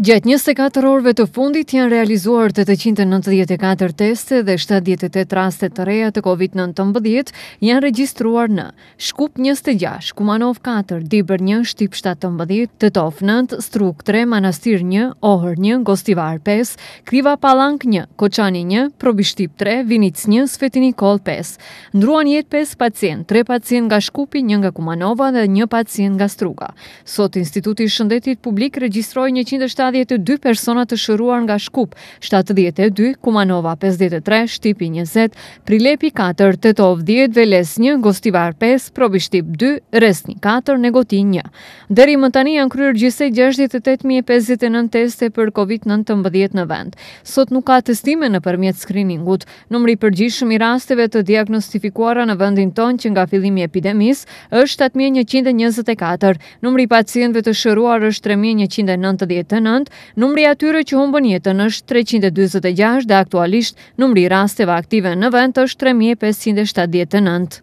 Gjatë njëzet e katër orëve të fundit janë realizuar tetëqind e nëntëdhjetë e katër teste dhe shtatëdhjetë e tetë raste të reja të Covid nëntëmbëdhjetë janë regjistruar në Shkup njëzet e gjashtë, Kumanovë katër, Dibër një, Shtip shtatëmbëdhjetë, Tetovë nëntë, Strugë tre, Manastir një, Ohër një, Gostivar pesë, Kriva Pallankë një, Koçani një, Probishtip tre, Vinicë një, Sveti Nikollë pesë. Ndërruan jetë pesë pacientë, tre pacientë nga Shkupi, një nga Kumanova dhe një pacient nga Struga. Sot Instituti i Shëndetit Publik regjistroi njëqind e shtatëdhjetë e dy persona të shëruar nga Shkup, shtatëdhjetë e dy, Kumanova pesëdhjetë e tre, Shtipi njëzet, Prilepi katër, Tetovë dhjetë, Veles një, Gostivar pesë, Probishtip dy, Resnja katër, Negotinë një. Deri më tani janë kryer gjithsej gjashtëdhjetë e tetë mijë e pesëdhjetë e nëntë teste për Covid nëntëmbëdhjetë në vend. Sot nuk ka testime nëpërmjet skriningut. Numri i përgjithshëm i rasteve të diagnostifikuara në vendin tonë që nga fillimi i epidemisë është shtatë mijë e njëqind e njëzet e katër. Numri i pacientëve të shëruar është tre mijë e njëqind e nëntëdhjetë e nëntë, numri i atyre që humbën jetën është treqind e dyzet e gjashtë dhe aktualisht numri i rasteve aktive në vend është tre mijë e pesëqind e shtatëdhjetë e nëntë.